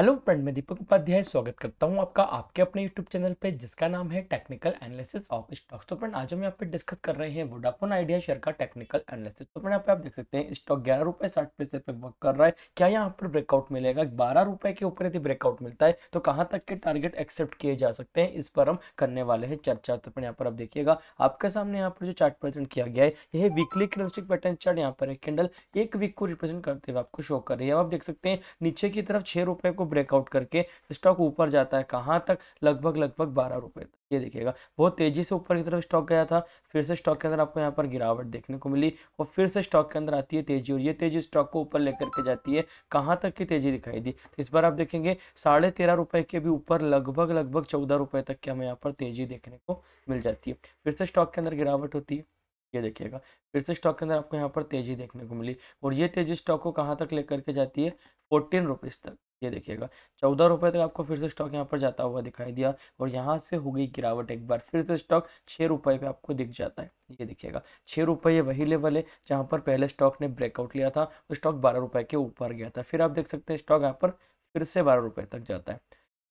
Hello friend, मैं दीपक उपाध्याय स्वागत करता हूँ आपका आपके अपने यूट्यूब चैनल पे, जिसका नाम है टेक्निकल एनालिसिस ऑफ़ स्टॉक्स तो फ्रेंड, आज हम यहाँ पे डिस्कस कर रहे हैं वोडाफोन आइडिया शेयर का टेक्निकल एनालिसिस तो फ्रेंड पे आप देख सकते हैं स्टॉक ग्यारह रुपए साठ पैसे पे वर्क कर रहा है। क्या यहाँ पर ब्रेकआउट मिलेगा? बारह रुपए के ऊपर यदि ब्रेकआउट मिलता है तो कहाँ तक के टारगेट एक्सेप्ट किए जा सकते हैं? इस पर हम करने वाले हैं चर्चा। तो फ्रेंड, यहाँ पर आप देखिएगा, आपके सामने यहाँ पर जो चार्ट प्रेजेंट किया गया है, यह वीकली कैंडलस्टिक पैटर्न चार्ट यहाँ पर एक कैंडल एक वीक को रिप्रेजेंट करते हुए आपको शो कर रही है। आप देख सकते हैं, नीचे की तरफ़ छह रुपए को ब्रेकआउट करके स्टॉक ऊपर जाता है। कहाँ तक? लगभग लगभग बारह रुपए तक। ये देखिएगा, बहुत तेज़ी से ऊपर की तरफ़ स्टॉक गया था, फिर से स्टॉक के अंदर आपको यहाँ पर गिरावट देखने को मिली और फिर से स्टॉक के अंदर आती है तेज़ी और ये तेज़ी स्टॉक को ऊपर लेकर के जाती है। कहाँ तक की तेज़ी दिखाई दी? तो इस बार आप देखेंगे, साढ़े तेरह रुपए के भी ऊपर लगभग लगभग चौदह रुपए तक की हमें यहाँ पर तेज़ी देखने को मिल जाती है। फिर से स्टॉक के अंदर गिरावट होती है। ये देखिएगा, फिर से स्टॉक के अंदर आपको यहाँ पर तेज़ी देखने को मिली और ये तेज़ी स्टॉक को कहाँ तक लेकर के जाती है? फोर्टीन रुपीज़ तक। ये देखिएगा। चौदह रुपये तक आपको फिर से स्टॉक यहाँ पर जाता हुआ दिखाई दिया और यहाँ से हो गई गिरावट एक बार, फिर से स्टॉक छः रुपये पे आपको दिख जाता है। ये देखिएगा छः रुपये वही लेवल है जहाँ पर पहले स्टॉक ने ब्रेकआउट लिया था तो स्टॉक बारह रुपये के ऊपर गया था। फिर आप देख सकते हैं स्टॉक यहाँ पर फिर से बारह रुपये तक जाता है।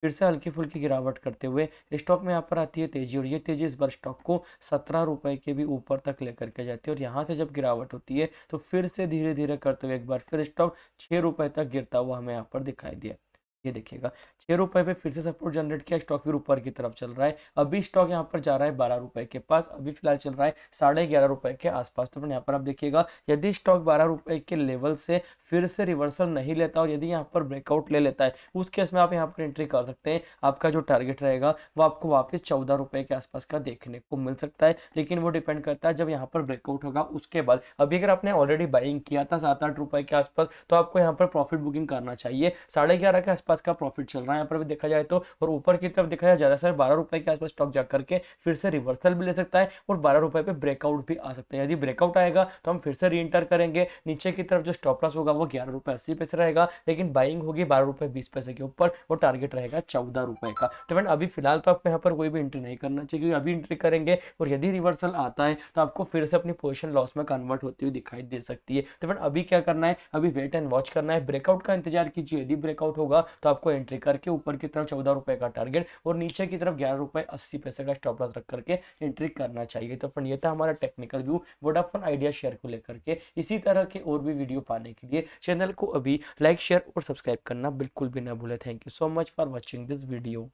फिर से हल्की फुल्की गिरावट करते हुए स्टॉक में यहाँ पर आती है तेज़ी और ये तेज़ी इस बार स्टॉक को सत्रह रुपए के भी ऊपर तक लेकर के जाती है और यहाँ से जब गिरावट होती है तो फिर से धीरे धीरे करते हुए एक बार फिर स्टॉक छः रुपए तक गिरता हुआ हमें यहाँ पर दिखाई दिया। ये देखिएगा, छह रुपए पे फिर से सपोर्ट जनरेट किया स्टॉक फिर ऊपर की तरफ़ चल रहा है। अभी स्टॉक यहाँ पर जा रहा है बारह रुपए के पास, अभी फ़िलहाल चल रहा है साढ़े ग्यारह रुपए के आसपास। तो यहाँ पर आप देखिएगा, यदि स्टॉक बारह रुपए के लेवल से फिर से रिवर्सल नहीं लेता और यदि यहाँ पर ब्रेकआउट ले लेता है, उस केस में आप यहाँ पर एंट्री कर सकते हैं। आपका जो टारगेट रहेगा, वो आपको वापस चौदह रुपए के आसपास का देखने को मिल सकता है। लेकिन वो डिपेंड करता है जब यहाँ पर ब्रेकआउट होगा, उसके बाद। अभी अगर आपने ऑलरेडी बाइंग किया था सात आठ रुपए के आसपास तो आपको यहाँ पर प्रॉफिट बुकिंग करना चाहिए। साढ़े ग्यारह के आसपास का प्रॉफिट चल रहा है। यहाँ पर भी देखा जाए तो और ऊपर की तरफ़ देखा जाए, ज़्यादा से बारह रुपए के आसपास स्टॉक जा करके फिर से रिवर्सल भी ले सकता है और बारह रुपए पे ब्रेकआउट भी आ सकता है। यदि ब्रेकआउट आएगा तो हम फिर से री करेंगे। नीचे की तरफ़ जो स्टॉप लॉस होगा, वो ग्यारह रुपए अस्सी पैसे रहेगा, लेकिन बाइंग होगी बारह रुपए बीस पैसे के ऊपर, वो टारगेट रहेगा चौदह रुपए का। तो फ्रेंड अभी फ़िलहाल तो आपको यहाँ पर कोई भी एंट्री नहीं करना चाहिए, क्योंकि अभी एंट्री करेंगे और यदि रिवर्सल आता है तो आपको फिर से अपनी पोजिशन लॉस में कन्वर्ट होती हुई दिखाई दे सकती है। तो फ्रेंड अभी क्या करना है? अभी वेट एंड वॉच करना है। ब्रेकआउट का इंतज़ार कीजिए। यदि ब्रेकआउट होगा तो आपको एंट्री करके ऊपर की तरफ़ चौदह रुपए का टारगेट और नीचे की तरफ़ ग्यारह रुपए अस्सी पैसे का स्टॉप लॉस रख करके एंट्री करना चाहिए। तो फ्रेंड ये था हमारा technical view Vodafone Idea share को लेकर के। इसी तरह के और भी वीडियो पाने के लिए चैनल को अभी लाइक शेयर और सब्सक्राइब करना बिल्कुल भी ना भूले। Thank you so much for watching this video